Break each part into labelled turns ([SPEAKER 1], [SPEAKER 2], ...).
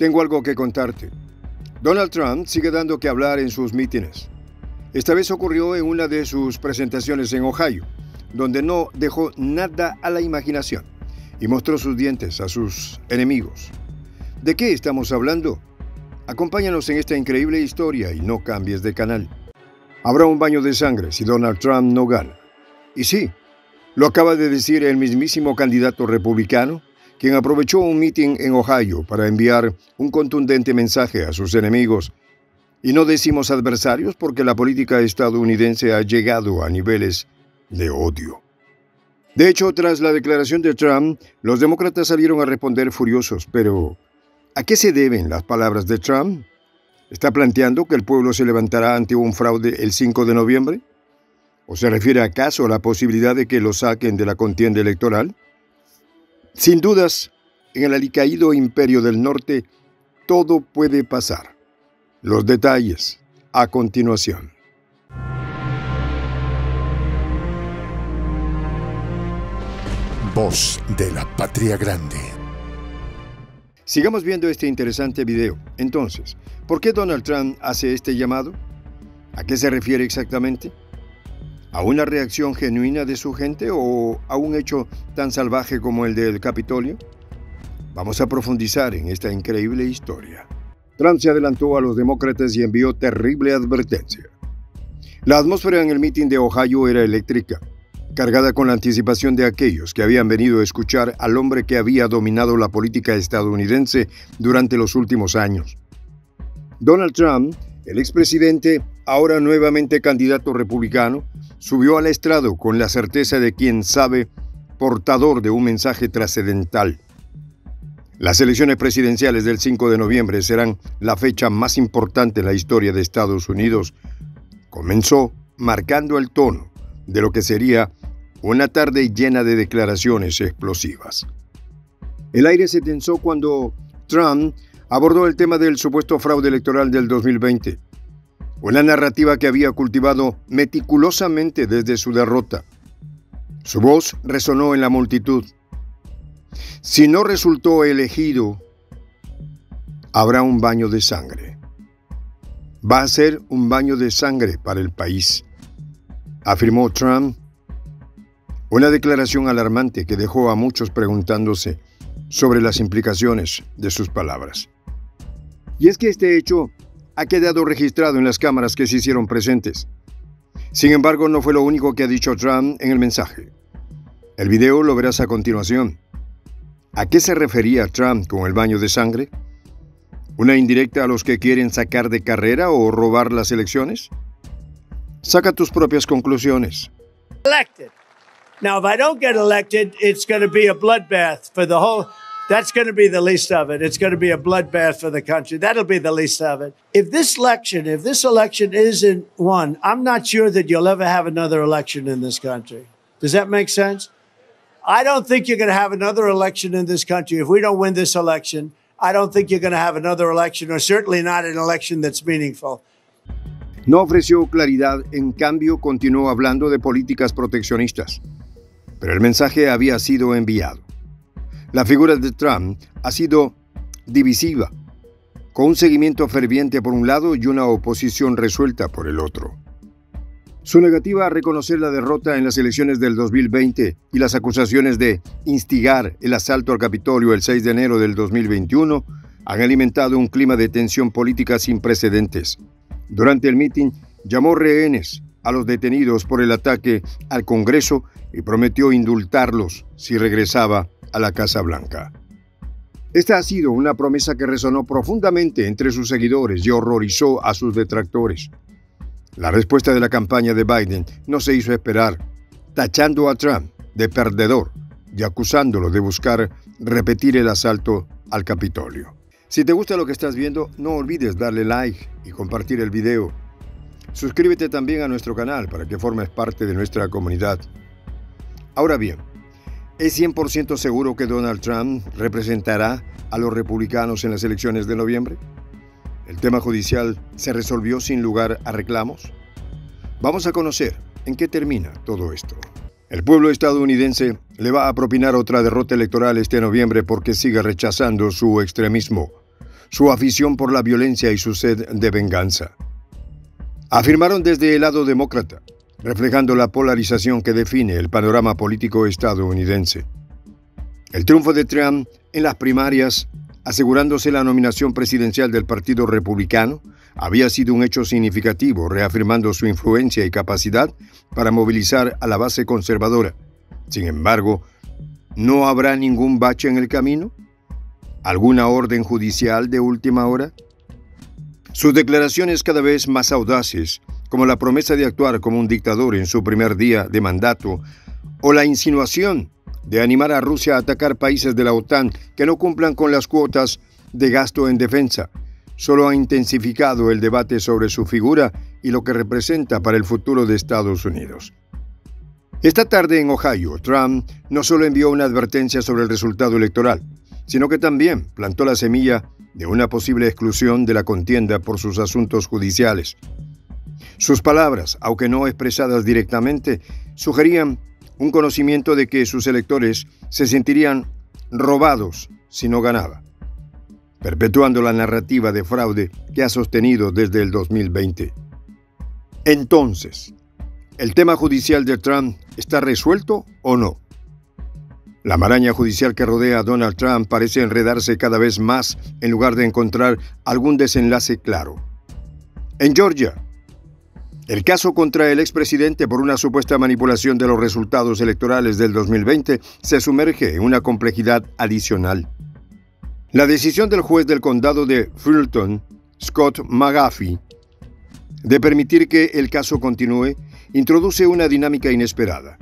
[SPEAKER 1] Tengo algo que contarte. Donald Trump sigue dando que hablar en sus mítines. Esta vez ocurrió en una de sus presentaciones en Ohio, donde no dejó nada a la imaginación y mostró sus dientes a sus enemigos. ¿De qué estamos hablando? Acompáñanos en esta increíble historia y no cambies de canal. Habrá un baño de sangre si Donald Trump no gana. Y sí, lo acaba de decir el mismísimo candidato republicano, quien aprovechó un mitin en Ohio para enviar un contundente mensaje a sus enemigos. Y no decimos adversarios porque la política estadounidense ha llegado a niveles de odio. De hecho, tras la declaración de Trump, los demócratas salieron a responder furiosos, pero ¿a qué se deben las palabras de Trump? ¿Está planteando que el pueblo se levantará ante un fraude el 5 de noviembre? ¿O se refiere acaso a la posibilidad de que lo saquen de la contienda electoral? Sin dudas, en el alicaído imperio del norte, todo puede pasar. Los detalles a continuación.
[SPEAKER 2] Voz de la Patria Grande.
[SPEAKER 1] Sigamos viendo este interesante video. Entonces, ¿por qué Donald Trump hace este llamado? ¿A qué se refiere exactamente? ¿A una reacción genuina de su gente o a un hecho tan salvaje como el del Capitolio? Vamos a profundizar en esta increíble historia. Trump se adelantó a los demócratas y envió terrible advertencia. La atmósfera en el mitin de Ohio era eléctrica, cargada con la anticipación de aquellos que habían venido a escuchar al hombre que había dominado la política estadounidense durante los últimos años. Donald Trump, el expresidente, ahora nuevamente candidato republicano, subió al estrado con la certeza de quien sabe, portador de un mensaje trascendental. Las elecciones presidenciales del 5 de noviembre serán la fecha más importante en la historia de Estados Unidos. Comenzó marcando el tono de lo que sería una tarde llena de declaraciones explosivas. El aire se tensó cuando Trump abordó el tema del supuesto fraude electoral del 2020 una narrativa que había cultivado meticulosamente desde su derrota. Su voz resonó en la multitud. Si no resultó elegido, habrá un baño de sangre. Va a ser un baño de sangre para el país, afirmó Trump. Una declaración alarmante que dejó a muchos preguntándose sobre las implicaciones de sus palabras. Y es que este hecho ha quedado registrado en las cámaras que se hicieron presentes. Sin embargo, no fue lo único que ha dicho Trump en el mensaje. El video lo verás a continuación. ¿A qué se refería Trump con el baño de sangre? ¿Una indirecta a los que quieren sacar de carrera o robar las elecciones? Saca tus propias conclusiones.
[SPEAKER 3] Now, if I don't get elected, it's going to be a bloodbath for the whole That's going to be the least of it. It's going to be a bloodbath for the country. That'll be the least of it. If this election, if this election isn't won, I'm not sure that you'll ever have another election in this country. Does that make sense? I don't think you're going to have another election in this country. If we don't win this election, I don't think you're going to have another election, or certainly not an election that's meaningful.
[SPEAKER 1] No ofreció claridad, en cambio continuó hablando de políticas proteccionistas. Pero el mensaje había sido enviado. La figura de Trump ha sido divisiva, con un seguimiento ferviente por un lado y una oposición resuelta por el otro. Su negativa a reconocer la derrota en las elecciones del 2020 y las acusaciones de instigar el asalto al Capitolio el 6 de enero del 2021 han alimentado un clima de tensión política sin precedentes. Durante el mitin llamó rehenes a los detenidos por el ataque al Congreso y prometió indultarlos si regresaba a la Casa Blanca. Esta ha sido una promesa que resonó profundamente entre sus seguidores y horrorizó a sus detractores. La respuesta de la campaña de Biden no se hizo esperar, tachando a Trump de perdedor y acusándolo de buscar repetir el asalto al Capitolio. Si te gusta lo que estás viendo, no olvides darle like y compartir el video. Suscríbete también a nuestro canal para que formes parte de nuestra comunidad. Ahora bien, ¿Es 100% seguro que Donald Trump representará a los republicanos en las elecciones de noviembre? ¿El tema judicial se resolvió sin lugar a reclamos? Vamos a conocer en qué termina todo esto. El pueblo estadounidense le va a propinar otra derrota electoral este noviembre porque sigue rechazando su extremismo su afición por la violencia y su sed de venganza. Afirmaron desde el lado demócrata, reflejando la polarización que define el panorama político estadounidense. El triunfo de Trump en las primarias, asegurándose la nominación presidencial del Partido Republicano, había sido un hecho significativo, reafirmando su influencia y capacidad para movilizar a la base conservadora. Sin embargo, ¿no habrá ningún bache en el camino? ¿Alguna orden judicial de última hora? Sus declaraciones cada vez más audaces, como la promesa de actuar como un dictador en su primer día de mandato, o la insinuación de animar a Rusia a atacar países de la OTAN que no cumplan con las cuotas de gasto en defensa, solo ha intensificado el debate sobre su figura y lo que representa para el futuro de Estados Unidos. Esta tarde en Ohio, Trump no solo envió una advertencia sobre el resultado electoral, sino que también plantó la semilla de una posible exclusión de la contienda por sus asuntos judiciales. Sus palabras, aunque no expresadas directamente, sugerían un conocimiento de que sus electores se sentirían robados si no ganaba, perpetuando la narrativa de fraude que ha sostenido desde el 2020. Entonces, ¿el tema judicial de Trump está resuelto o no? La maraña judicial que rodea a Donald Trump parece enredarse cada vez más en lugar de encontrar algún desenlace claro. En Georgia, el caso contra el expresidente por una supuesta manipulación de los resultados electorales del 2020 se sumerge en una complejidad adicional. La decisión del juez del condado de Fulton, Scott McAfee, de permitir que el caso continúe, introduce una dinámica inesperada.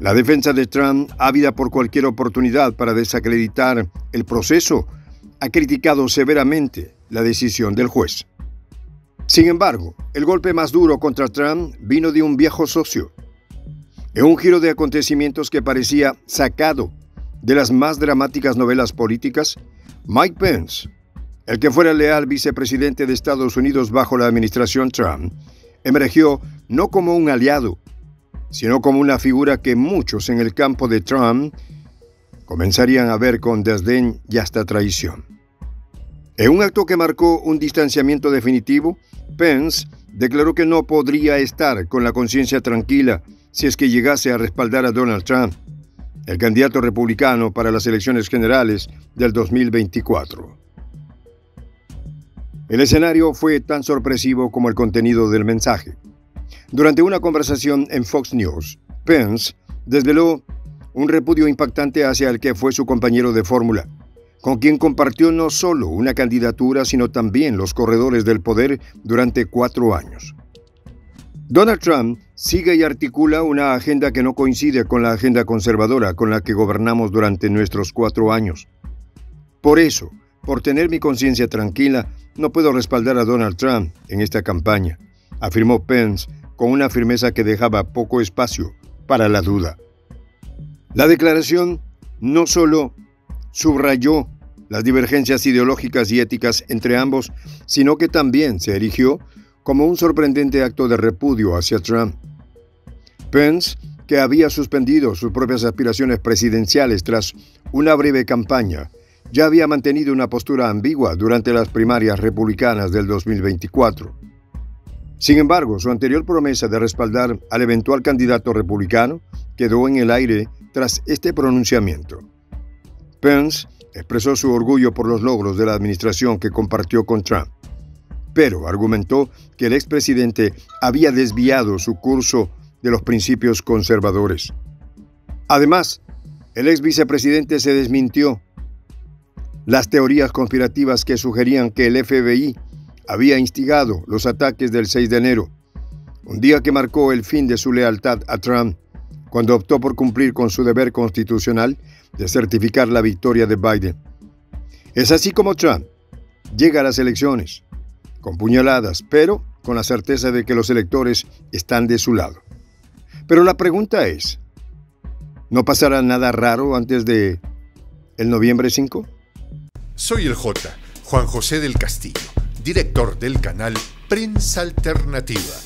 [SPEAKER 1] La defensa de Trump, ávida por cualquier oportunidad para desacreditar el proceso, ha criticado severamente la decisión del juez. Sin embargo, el golpe más duro contra Trump vino de un viejo socio. En un giro de acontecimientos que parecía sacado de las más dramáticas novelas políticas, Mike Pence, el que fuera leal vicepresidente de Estados Unidos bajo la administración Trump, emergió no como un aliado, sino como una figura que muchos en el campo de Trump comenzarían a ver con desdén y hasta traición. En un acto que marcó un distanciamiento definitivo, Pence declaró que no podría estar con la conciencia tranquila si es que llegase a respaldar a Donald Trump, el candidato republicano para las elecciones generales del 2024. El escenario fue tan sorpresivo como el contenido del mensaje. Durante una conversación en Fox News, Pence desveló un repudio impactante hacia el que fue su compañero de fórmula, con quien compartió no solo una candidatura, sino también los corredores del poder durante cuatro años. Donald Trump sigue y articula una agenda que no coincide con la agenda conservadora con la que gobernamos durante nuestros cuatro años. Por eso, por tener mi conciencia tranquila, no puedo respaldar a Donald Trump en esta campaña, afirmó Pence con una firmeza que dejaba poco espacio para la duda. La declaración no solo subrayó las divergencias ideológicas y éticas entre ambos, sino que también se erigió como un sorprendente acto de repudio hacia Trump. Pence, que había suspendido sus propias aspiraciones presidenciales tras una breve campaña, ya había mantenido una postura ambigua durante las primarias republicanas del 2024. Sin embargo, su anterior promesa de respaldar al eventual candidato republicano quedó en el aire tras este pronunciamiento. Pence expresó su orgullo por los logros de la administración que compartió con Trump, pero argumentó que el expresidente había desviado su curso de los principios conservadores. Además, el ex vicepresidente se desmintió las teorías conspirativas que sugerían que el FBI había instigado los ataques del 6 de enero, un día que marcó el fin de su lealtad a Trump, cuando optó por cumplir con su deber constitucional de certificar la victoria de Biden. Es así como Trump llega a las elecciones, con puñaladas, pero con la certeza de que los electores están de su lado. Pero la pregunta es, ¿no pasará nada raro antes de el noviembre 5?
[SPEAKER 2] Soy el J, Juan José del Castillo director del canal Prensa Alternativa.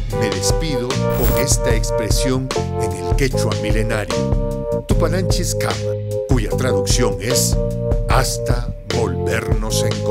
[SPEAKER 2] me despido con esta expresión en el quechua milenario, Tupananchis Kama, cuya traducción es hasta volvernos a encontrar.